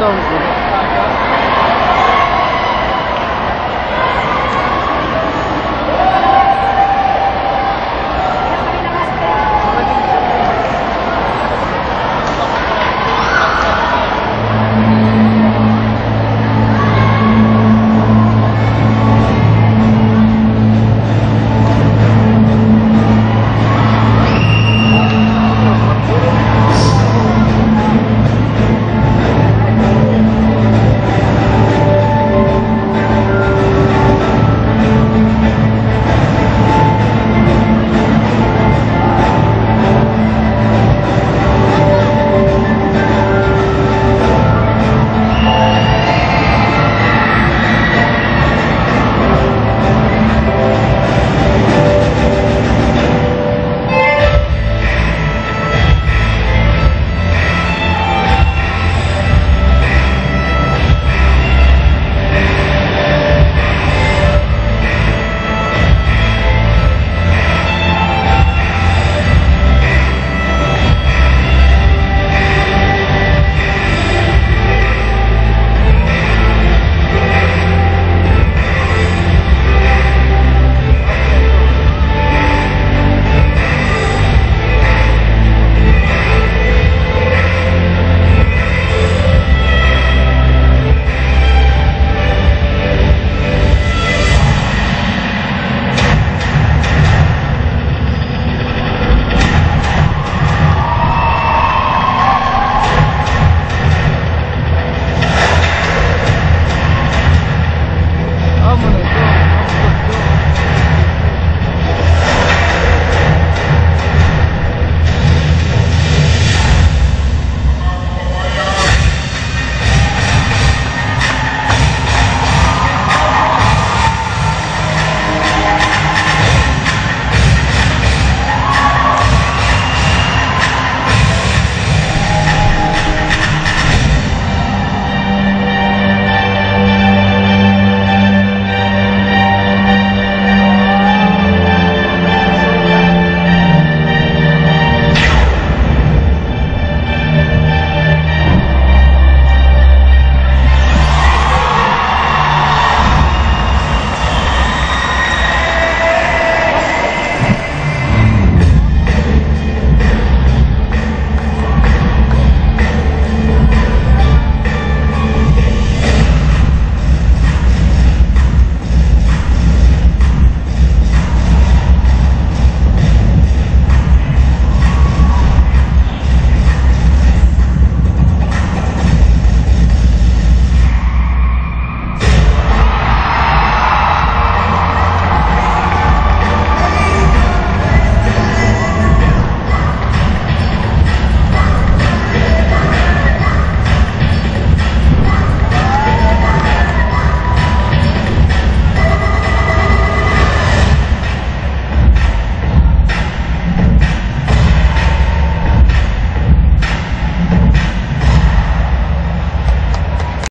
这样